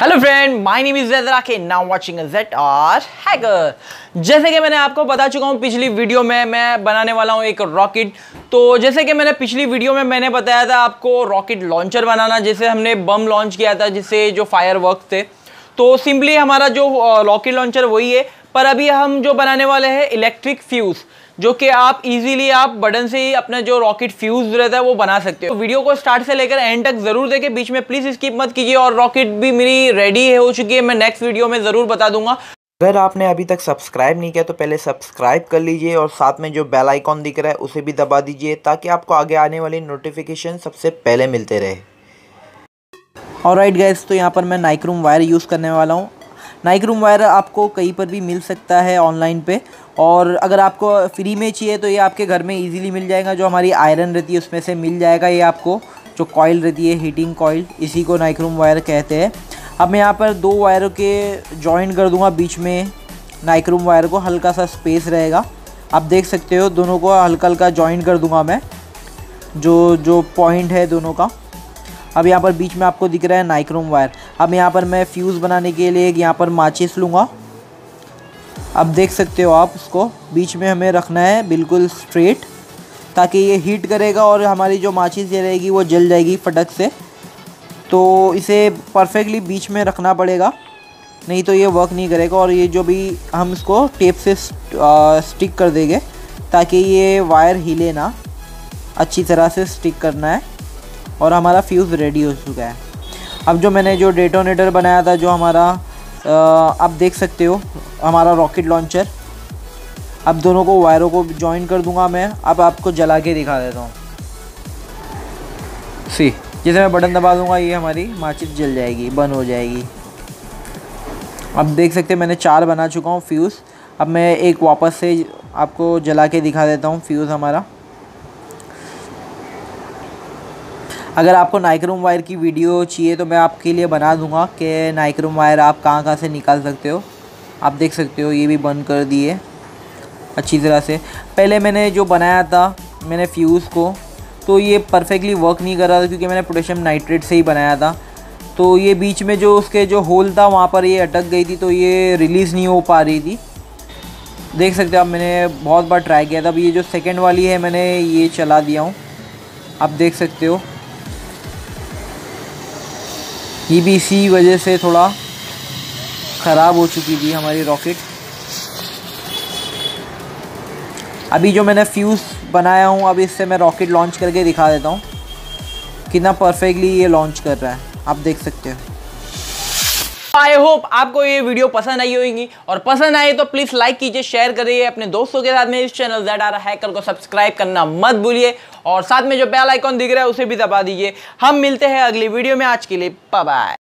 Hello friend my name is Zaid now watching Z R hacker जैसे कि मैंने आपको बता चुका हूँ, पिछली वीडियो में मैं बनाने वाला हूँ एक रॉकेट तो जैसे कि मैंने पिछली वीडियो में मैंने बताया था आपको रॉकेट लॉन्चर बनाना, जैसे हमने बम लॉन्च किया था जिससे जो फायर थे. तो सिंपली हमारा जो रॉकेट लॉन्चर वही है। पर अभी हम जो बनाने वाले हैं, इलेक्ट्रिक फ्यूज़, जो कि आप इजीली आप बटन से ही अपना जो रॉकेट फ्यूज रहता है, वो बना सकते हो। तो वीडियो को स्टार्ट से लेकर एंड तक ज़रूर देखें। बीच में प्लीज़ स्किप मत कीजिए और रॉकेट भी मेरी रेडी हो चुकी है। मैं नेक्स्ट वीडियो में ज़रूर बता दूँगा। अगर आपने अभी तक सब्सक्राइब नहीं किया तो पहले सब्सक्राइब कर लीजिए और साथ में जो बेल आइकॉन दिख रहा है, उसे भी दबा दीजिए, ताकि आपको आगे आने वाली नोटिफिकेशन सबसे पहले मिलते रहे। और राइट गैस तो यहाँ पर मैं नाइक्रूम वायर यूज़ करने वाला हूँ। नाइक्रूम वायर आपको कहीं पर भी मिल सकता है ऑनलाइन पे। और अगर आपको फ्री में चाहिए तो ये आपके घर में इजीली मिल जाएगा, जो हमारी आयरन रहती है, उसमें से मिल जाएगा ये आपको। जो कॉयल रहती है हीटिंग कॉयल इसी को नाइक्रूम वायर कहते हैं। अब मैं यहाँ पर दो वायरों के जॉइन कर दूँगा बीच में। नाइक्रूम वायर को हल्का सा स्पेस रहेगा। आप देख सकते हो, दोनों को हल्का हल्का जॉइन कर दूँगा मैं। जो जो पॉइंट है दोनों का। अब यहाँ पर बीच में आपको दिख रहा है नाइक्रोम वायर अब यहाँ पर मैं फ्यूज़ बनाने के लिए एक यहाँ पर माचिस लूँगा। अब देख सकते हो आप उसको। बीच में हमें रखना है बिल्कुल स्ट्रेट ताकि ये हीट करेगा और हमारी जो माचिस ये रहेगी वो जल जाएगी फटक से। तो इसे परफेक्टली बीच में रखना पड़ेगा। नहीं तो ये वर्क नहीं करेगा और ये जो भी हम इसको टेप से स्टिक कर देंगे, ताकि ये वायर हिले ना। अच्छी तरह से स्टिक करना है। और हमारा फ्यूज़ रेडी हो चुका है। अब जो मैंने जो डेटोनेटर बनाया था, जो हमारा आप देख सकते हो, हमारा रॉकेट लॉन्चर अब दोनों को वायरों को ज्वाइन कर दूँगा मैं। अब आपको जला के दिखा देता हूँ। सी जैसे मैं बटन दबा दूँगा, ये हमारी माचिस जल जाएगी बंद हो जाएगी। अब देख सकते हैं, मैंने चार बना चुका हूँ फ्यूज़ अब मैं एक वापस से आपको जला के दिखा देता हूँ फ्यूज़ हमारा। अगर आपको नाइक्रोम वायर की वीडियो चाहिए तो मैं आपके लिए बना दूँगा कि नाइक्रोम वायर आप कहाँ कहाँ से निकाल सकते हो। आप देख सकते हो, ये भी बंद कर दिए। अच्छी तरह से। पहले मैंने जो बनाया था, मैंने फ्यूज़ को तो ये परफेक्टली वर्क नहीं कर रहा था क्योंकि मैंने पोटेशियम नाइट्रेट से ही बनाया था। तो ये बीच में जो उसके जो होल था, वहाँ पर ये अटक गई थी तो ये रिलीज़ नहीं हो पा रही थी। देख सकते हो आप, मैंने बहुत बार ट्राई किया था। अब ये जो सेकेंड वाली है, मैंने ये चला दिया हूँ। आप देख सकते हो। ये भी इसी वजह से थोड़ा ख़राब हो चुकी थी हमारी रॉकेट। अभी जो मैंने फ्यूज़ बनाया हूँ, अब इससे मैं रॉकेट लॉन्च करके दिखा देता हूँ। कितना परफेक्टली ये लॉन्च कर रहा है, आप देख सकते हो। आई होप आपको ये वीडियो पसंद आई होगी। और पसंद आए तो प्लीज़ लाइक कीजिए शेयर करिए अपने दोस्तों के साथ में इस चैनल जेड आर हैकर को सब्सक्राइब करना मत भूलिए। और साथ में जो बेल आइकॉन दिख रहा है, उसे भी दबा दीजिए। हम मिलते हैं अगली वीडियो में। आज के लिए बाय